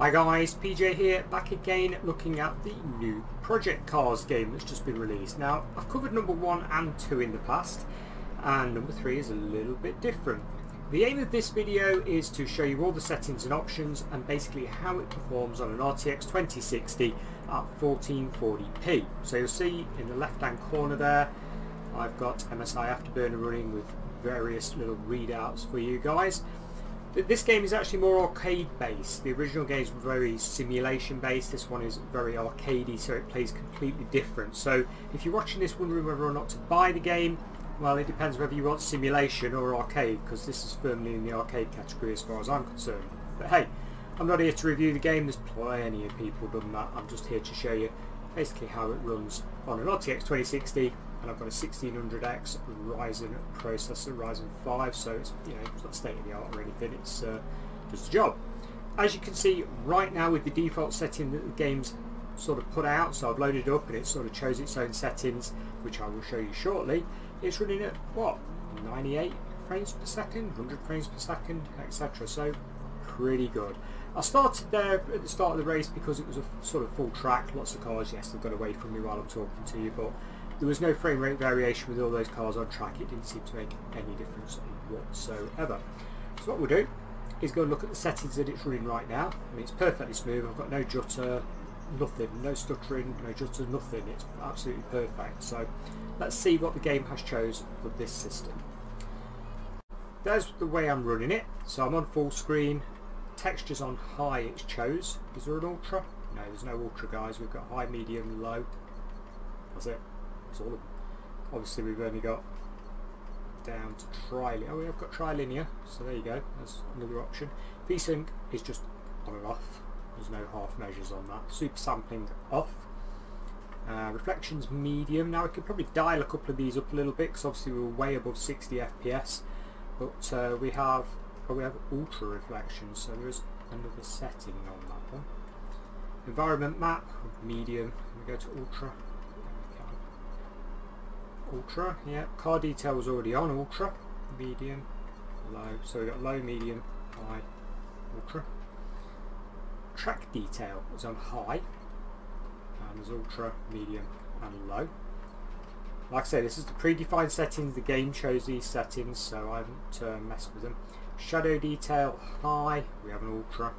Hi guys, PJ here, back again looking at the new Project Cars game that's just been released. Now, I've covered number one and two in the past, and number three is a little bit different. The aim of this video is to show you all the settings and options and basically how it performs on an RTX 2060 at 1440p. So you'll see in the left hand corner there, I've got MSI Afterburner running with various little readouts for you guys. This game is actually more arcade based. The original game is very simulation based. This one is very arcadey, so it plays completely different. So if you're watching this wondering whether or not to buy the game, well, it depends whether you want simulation or arcade, because this is firmly in the arcade category as far as I'm concerned. But hey, I'm not here to review the game. There's plenty of people done that. I'm just here to show you basically how it runs on an RTX 2060 and I've got a 1600X Ryzen processor, Ryzen 5, so it's you know it's not state of the art or anything. It's uh, just a job. As you can see right now with the default setting that the game's sort of put out, so I've loaded up and it sort of chose its own settings, which I will show you shortly. It's running at what 98 frames per second, 100 frames per second, etc. So pretty good. I started there at the start of the race because it was a sort of full track, lots of cars, yes, they've got away from me while I'm talking to you, but there was no frame rate variation with all those cars on track. It didn't seem to make any difference whatsoever. So what we'll do is go and look at the settings that it's running right now. I mean, it's perfectly smooth. I've got no judder, nothing, no stuttering, no judder, nothing. It's absolutely perfect. So let's see what the game has chose for this system. There's the way I'm running it. So I'm on full screen. Textures on high it's chose. Is there an ultra? No, there's no ultra guys. We've got high, medium, low. That's it. That's all of them. Obviously we've only got down to trilinear. Oh, we have got trilinear, so there you go. That's another option. VSync is just on and off. There's no half measures on that. Super sampling off. Uh, reflections medium. Now I could probably dial a couple of these up a little bit because obviously we're way above 60 FPS. But uh, we have oh, we have ultra reflections, so there is another setting on that one. Environment map medium. We go to ultra. Ultra, yeah. Car detail was already on Ultra, medium, low. So we got low, medium, high, Ultra. Track detail was on high, and there's Ultra, medium, and low. Like I say, this is the predefined settings. The game chose these settings, so I haven't uh, messed with them. Shadow detail high. We have an Ultra.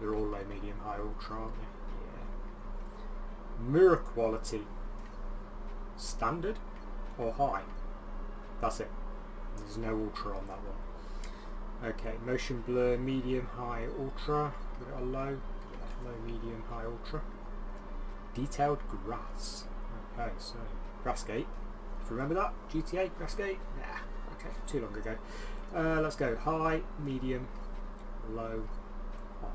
They're all low, medium, high, Ultra, aren't they? Yeah. Mirror quality standard or high. That's it. There's no ultra on that one. Okay, motion blur, medium, high, ultra. We've got a low, low, medium, high, ultra. Detailed grass. Okay, so Grassgate. If you remember that, GTA, Grassgate? Yeah, okay, too long ago. Uh, let's go high, medium, low, off.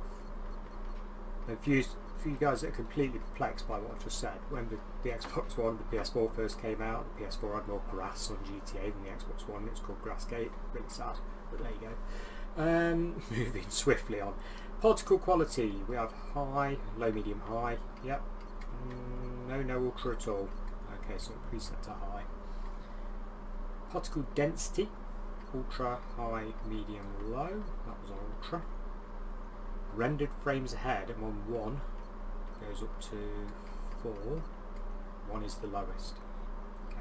For you guys that are completely perplexed by what I've just said, when the, the Xbox One, the PS4 first came out, the PS4 had more grass on GTA than the Xbox One. It's called Grassgate. Really sad, but there you go. Um, moving swiftly on. Particle quality, we have high, low, medium, high. Yep. Mm, no, no ultra at all. Okay, so preset to high. Particle density, ultra, high, medium, low. That was ultra rendered frames ahead I'm on 1 goes up to 4. 1 is the lowest. Okay.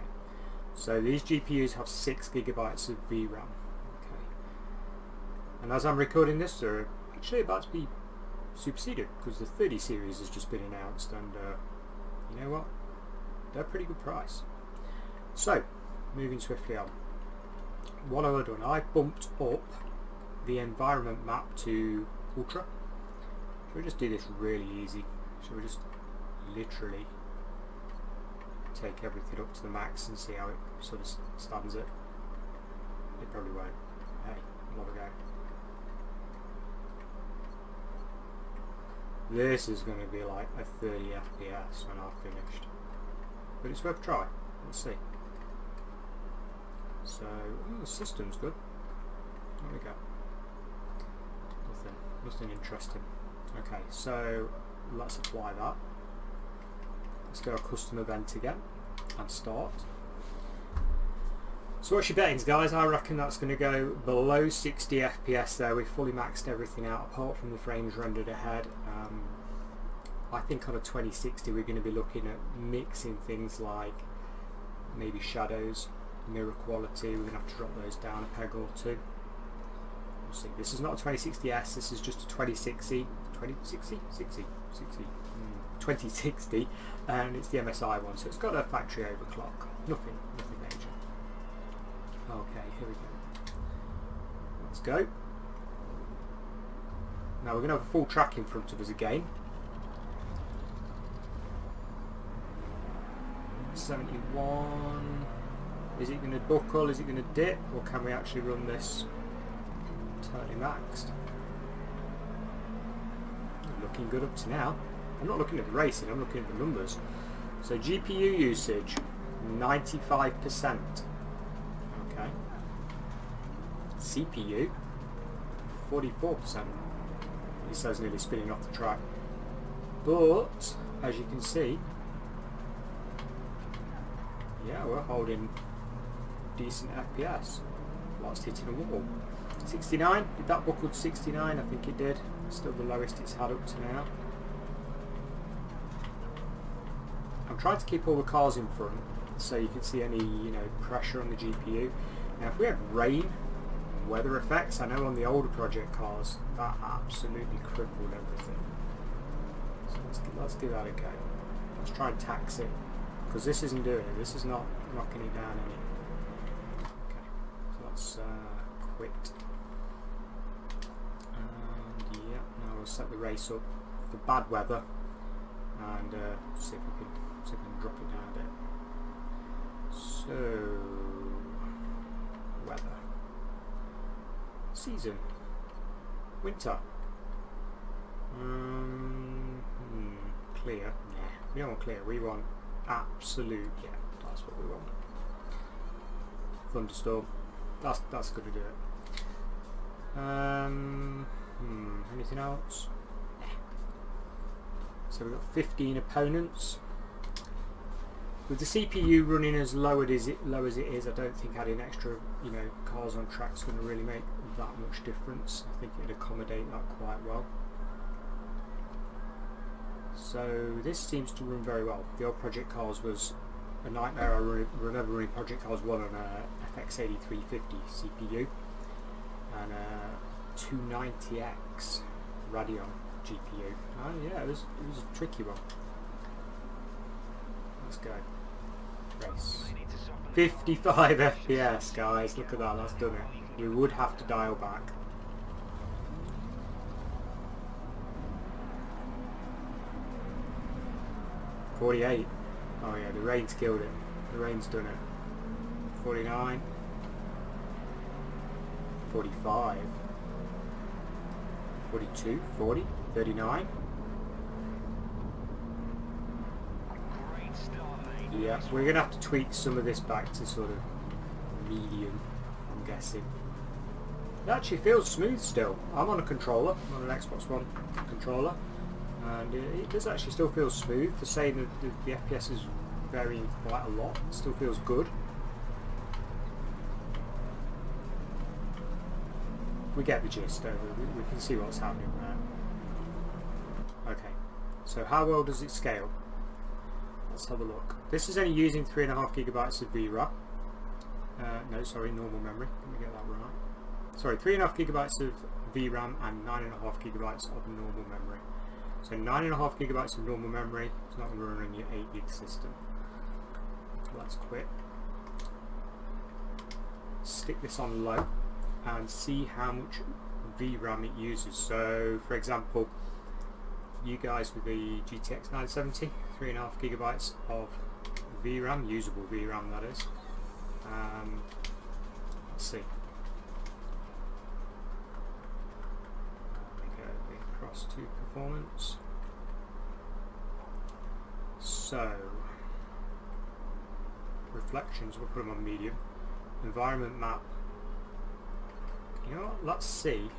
So these GPUs have 6 gigabytes of VRAM. Okay. And as I'm recording this, they're actually about to be superseded because the 30 series has just been announced and uh, you know what? They're a pretty good price. So, moving swiftly on. What have I done? I bumped up the environment map to Ultra. Should we just do this really easy? Should we just literally take everything up to the max and see how it sort of stands it? It probably won't. Hey, another go. This is going to be like a 30 FPS when I've finished. But it's worth a try. Let's see. So, oh, the system's good. There we go. Nothing, nothing interesting. Okay, so let's apply that. Let's go our custom event again and start. So what's your bettings guys? I reckon that's going to go below 60 FPS there. We've fully maxed everything out apart from the frames rendered ahead. Um, I think on a 2060 we're going to be looking at mixing things like maybe shadows, mirror quality. We're going to have to drop those down a peg or two. We'll see. This is not a 2060S, this is just a 2060. 2060? 60? 60. Mm, 2060 and it's the MSI one so it's got a factory overclock. Nothing, nothing major. Okay, here we go. Let's go. Now we're going to have a full track in front of us again. 71. Is it going to buckle? Is it going to dip? Or can we actually run this totally maxed? Looking good up to now. I'm not looking at the racing, I'm looking at the numbers. So GPU usage, 95%. Okay. CPU 44% it says nearly spinning off the track but as you can see yeah we're holding decent FPS whilst hitting a wall 69 did that buckle to 69 I think it did still the lowest it's had up to now I'm trying to keep all the cars in front so you can see any you know pressure on the GPU now if we had rain weather effects. I know on the older project cars that absolutely crippled everything. So let's, let's give that a go. Let's try and tax it because this isn't doing it. This is not knocking it down any. Okay, so let's uh, quit. And yeah, now we'll set the race up for bad weather and uh, see if we can see if we can drop it down a bit. So weather season? Winter. Um, hmm, clear. yeah we don't want clear. We want absolute. Yeah, that's what we want. Thunderstorm. That's that's going to do it. Um, hmm, anything else? So we've got 15 opponents. With the CPU running as low as it low as it is, I don't think adding extra, you know, cars on track is going to really make that much difference. I think it'd accommodate that quite well. So this seems to run very well. The old Project Cars was a nightmare. I remember running Project Cars 1 on a FX8350 CPU and a 290X Radeon GPU. Oh yeah, it was, it was a tricky one. Let's go. Race. 55 FPS, guys. Look at that. That's done it. We would have to dial back. Forty-eight. Oh yeah, the rain's killed it. The rain's done it. Forty-nine. Forty-five. Forty-two. Forty. Thirty-nine. Yeah, we're going to have to tweak some of this back to sort of medium, I'm guessing. It actually feels smooth still. I'm on a controller, I'm on an Xbox One controller, and it, does actually still feel smooth. For saying that the, the FPS is varying quite a lot, it still feels good. We get the gist, don't we? We can see what's happening there. Okay, so how well does it scale? Let's have a look. This is only using 3.5 gigabytes of VRAM. Uh, no, sorry, normal memory. Let me get that right. Sorry, 3.5 gigabytes of VRAM and 9.5 gigabytes of normal memory. So 9.5 gigabytes of normal memory It's not going to run on your 8 gig system. So let's quit. Stick this on low and see how much VRAM it uses. So, for example, you guys with the GTX 970, 3.5 gigabytes of VRAM, usable VRAM that is. Um, let's see. We go across to performance. So, reflections, we'll put them on medium. Environment map. You know what, let's see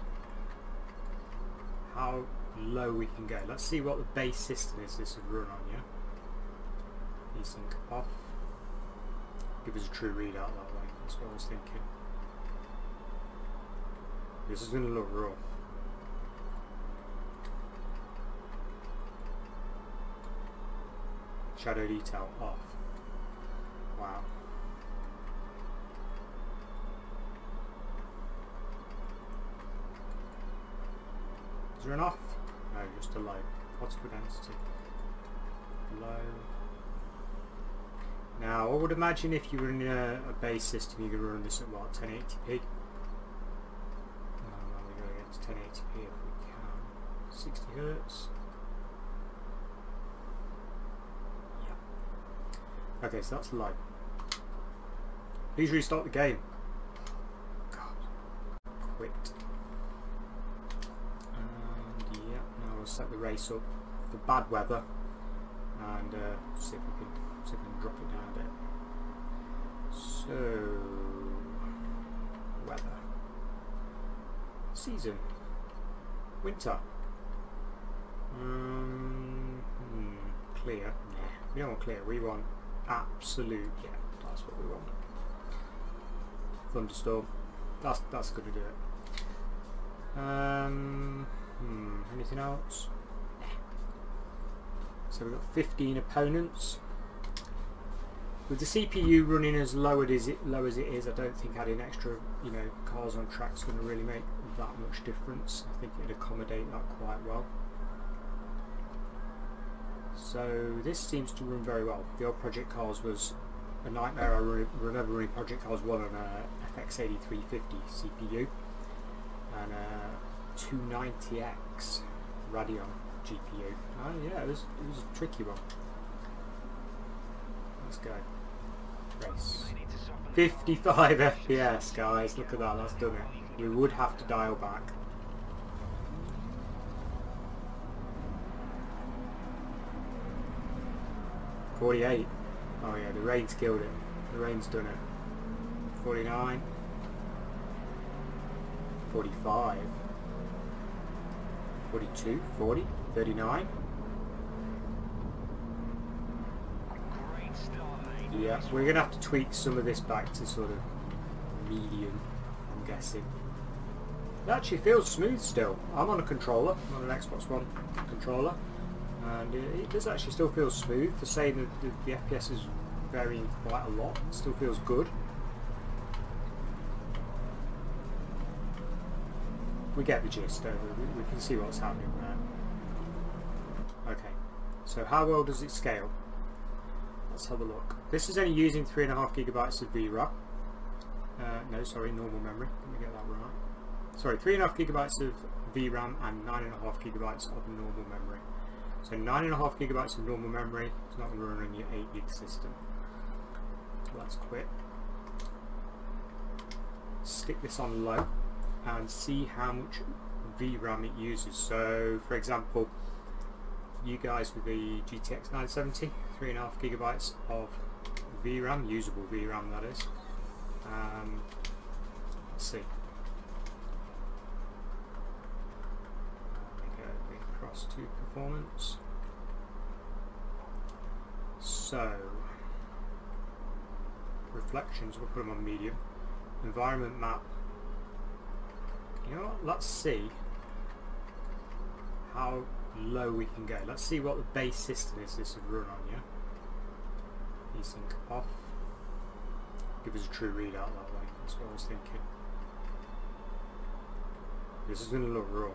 how low we can go. Let's see what the base system is this would run on, yeah? VSync off. give us a true readout that way. That's what I was thinking. This is going to look rough. Shadow detail off. Wow. There off? No, just a low. Particle density. Low. Now, I would imagine if you were in a, a base system, you could run this at what, 1080p? Um, we go to 1080p if we can. 60 hertz. Yeah. Okay, so that's low. Please restart the game. God. Quit. And yeah, now we'll set the race up for bad weather and uh, see if we can see if we can drop it down a bit. So weather. Season. Winter. Um, hmm, clear. Nah, we don't want clear. We want absolute. Yeah, that's what we want. Thunderstorm. That's that's going to do it. Um, hmm, anything else? So we've got 15 opponents. With the CPU running as low as it low as it is, I don't think adding extra, you know, cars on track is going to really make that much difference. I think it'd accommodate that quite well. So this seems to run very well. The old Project Cars was a nightmare. I remember running Project Cars 1 on a FX8350 CPU and a 290X Radeon GPU. Oh yeah, it was, it was a tricky one. Let's go. Race. 55 FPS guys, look at that, that's done it. We would have to dial back. Forty-eight. Oh yeah, the rain's killed it. The rain's done it. Forty-nine. Forty-five. Forty-two. Forty. 39. Yeah, we're going to have to tweak some of this back to sort of medium, I'm guessing. It actually feels smooth still. I'm on a controller, I'm on an Xbox One controller, and it, it does actually still feel smooth. For saying that the, the FPS is varying quite a lot, it still feels good. We get the gist, don't we? We, can see what's happening there. Okay, so how well does it scale? Let's have a look. This is only using 3.5 gigabytes of VRAM. Uh, no, sorry, normal memory. Let me get that right. Sorry, 3.5 gigabytes of VRAM and 9.5 gigabytes of normal memory. So 9.5 gigabytes of normal memory is not going to run on your 8 gig system. So let's quit. Stick this on low and see how much VRAM it uses. So, for example, you guys with the GTX 970, 3.5 gigabytes of VRAM, usable VRAM that is. Um, let's see. Go across to performance. So, reflections, we'll put them on medium. Environment map. You know what, let's see how low we can go. Let's see what the base system is this would run on, yeah? VSync off. Give us a true readout that way, that's what I was thinking. This is going to look rough.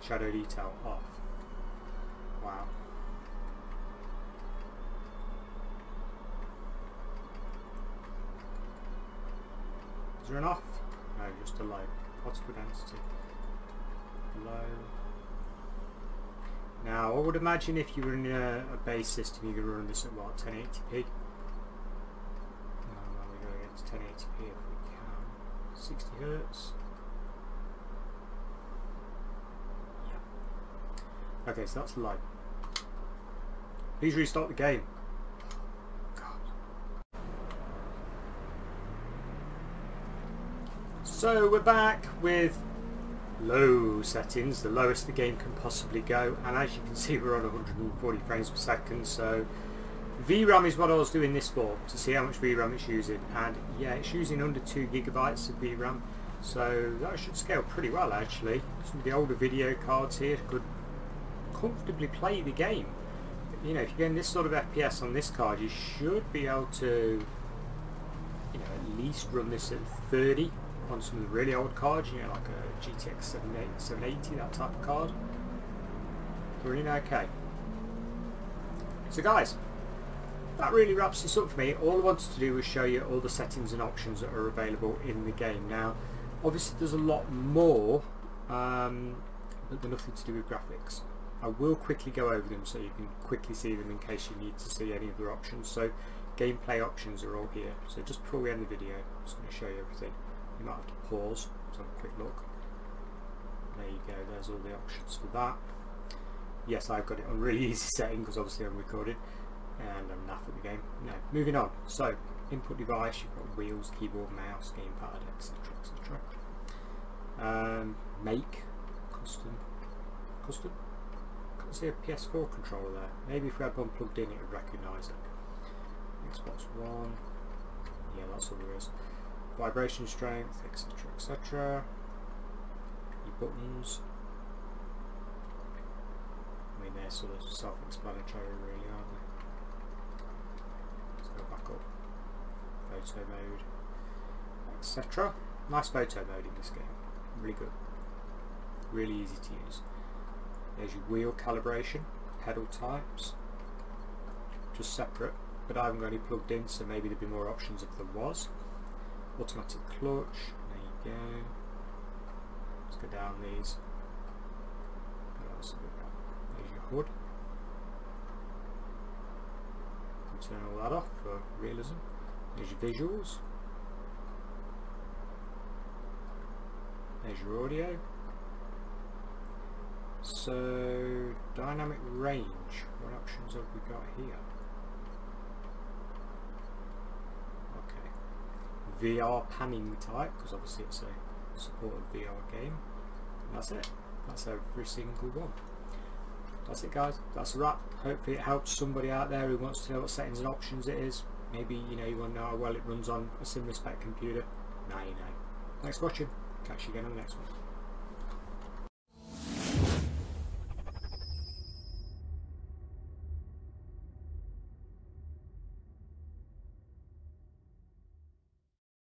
Shadow detail off. Wow. There off? No, just a low. Particle density. Low. Now, I would imagine if you were in a, a base system, you could run this at what, 1080p? Um, we go against 1080p if we can. 60 hertz. Yeah. Okay, so that's low. Please restart the game. So we're back with low settings, the lowest the game can possibly go and as you can see we're on 140 frames per second so VRAM is what I was doing this for, to see how much VRAM it's using and yeah it's using under 2 gigabytes of VRAM so that should scale pretty well actually. Some of the older video cards here could comfortably play the game. You know if you're getting this sort of FPS on this card you should be able to you know at least run this at 30 on some of the really old cards, you know, like a GTX 780, that type of card. Running okay. So guys, that really wraps this up for me. All I wanted to do was show you all the settings and options that are available in the game. Now, obviously there's a lot more, um, but they're nothing to do with graphics. I will quickly go over them so you can quickly see them in case you need to see any other options. So gameplay options are all here. So just before we end the video, I'm just going to show you everything you might have to pause to have a quick look. There you go there's all the options for that. Yes I've got it on really easy setting because obviously I'm recorded and I'm naff at the game. No moving on. So input device you've got wheels keyboard mouse gamepad etc etc um, make custom custom? Can't see a PS4 controller there. Maybe if we had one plugged in it would recognise it. Xbox One. Yeah that's all there is vibration strength, etc, etc. Your buttons. I mean, they're sort of self-explanatory, really, aren't they? Let's go back up. Photo mode, etc. Nice photo mode in this game. Really good. Really easy to use. There's your wheel calibration, pedal types, just separate, but I haven't got any plugged in, so maybe there'd be more options if there was automatic clutch, there you go. Let's go down these. There's your hood. turn all that off for realism. There's your visuals. There's your audio. So, dynamic range, what options have we got here? VR panning type because obviously it's a supported VR game. And that's it. That's every single one. That's it guys. That's a wrap. Hopefully it helps somebody out there who wants to know what settings and options it is. Maybe you know you want to know how well it runs on a similar spec computer. Now you know. Thanks for watching. Catch you again on the next one